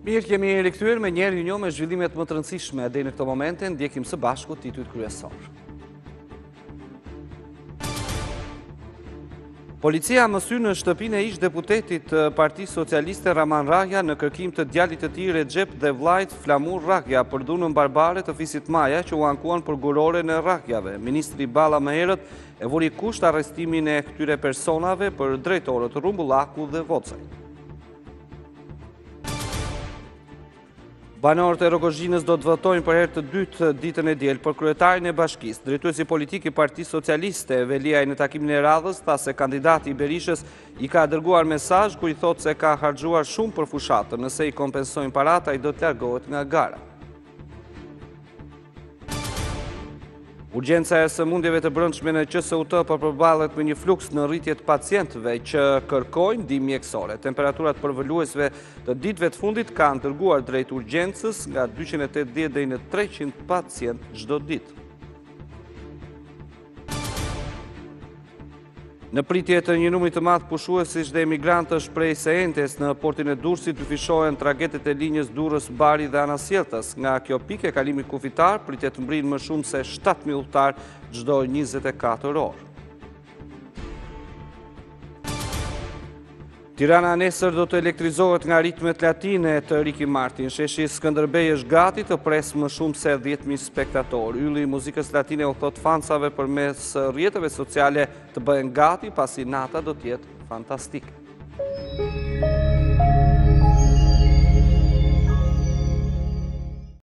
Mirë kemi rikthyer menjëherë t'ju njohim me zhvillimet më të rëndësishme deri në këto momente ndjekim së bashku titujt kryesorë. Policia mësyn në shtëpinë e ish-deputetit të Partisë Socialiste Rrahman Rraja në kërkim të djalit të tij Rexhep dhe vëllait Flamur Rraja për dhunën barbare të fisit Maja që u ankuan për guroren e Rrajave. Ministri Balla më herët e vuri kusht arrestimin e këtyre personave për drejtorët Rrumbullaku dhe Vocaj. Banorët e Rrogozhinës do të votojnë për herë të dytë ditën e diel për kryetarin e Bashkisë. Drejtuesi politik i Partisë Socialiste, Veliaj në takimin e radhës tha se kandidati i Berishës i ka dërguar mesazh ku i thotë se ka harxhuar shumë për fushatën, nëse i kompensojnë paratë ai do të largohet nga gara. Urgjenca e sëmundjeve të brendshme në QSUT po përballet me një fluks në rritje të pacientëve që kërkojnë ndihmë mjekësore. Temperaturat përvëluese të ditëve të fundit kanë dërguar drejt urgjencës nga 280 deri në 300 pacientë çdo ditë. Në pritje të një numri të madh pushuesish dhe emigrantësh prej së enjtes në portin e Durrësit dyfishohen tragetet e linjës Durrës-Bari dhe anasjelltas. Nga kjo pikë e kalimit kufitar pritet të mbërrijnë më shumë se 7000 udhëtarë çdo 24 orë. Tirana nesër do të elektrizohet nga ritmet latine të Ricky Martin. Sheshi Skënderbej është gati të presë më shumë se 10.000 spektatorë. Ylli i muzikës latine u thotë fansave përmes rrjeteve sociale të bëhen gati, pasi nata do të jetë fantastike.